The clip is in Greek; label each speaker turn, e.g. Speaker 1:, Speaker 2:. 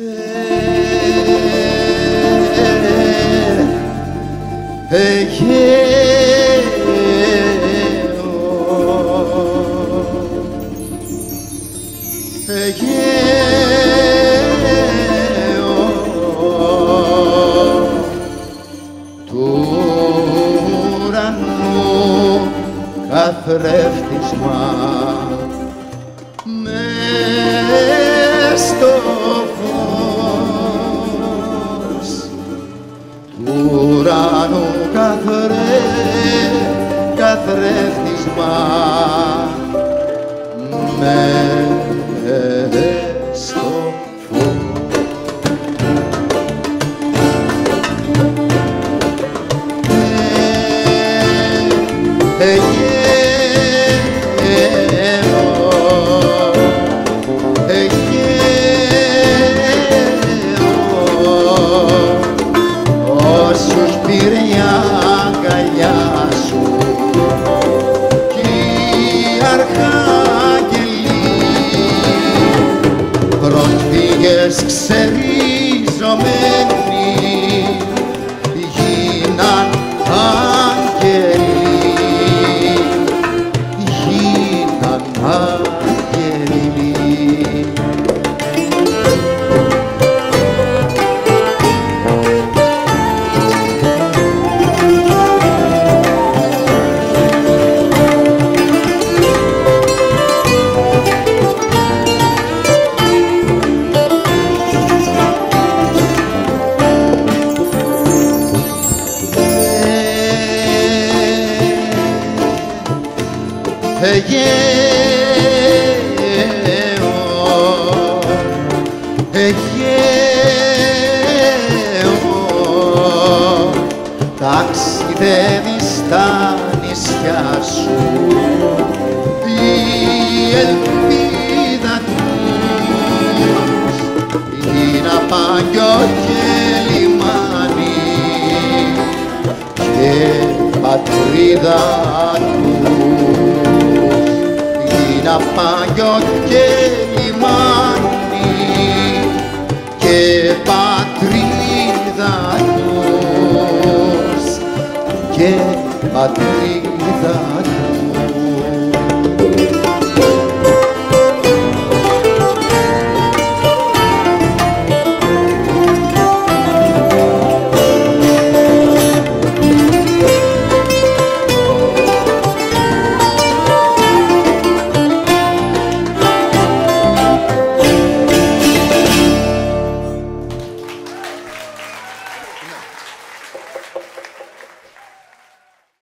Speaker 1: του ουρανού καθρέφτισμα. Μες στο καθρέφτισμα μες στο φως Όσους πήρε η αγκαλιά αρχάγγελοι. Πρόσφυγες ξεριζωμένοι Αιγαίο, Αιγαίο, ταξιδεύεις στα νησιά σου η ελπίδα τους είναι απάγιο και λιμάνι και πατρίδα τους είναι απάγιο και λιμάνι και πατρίδα τους. Και πατρίδα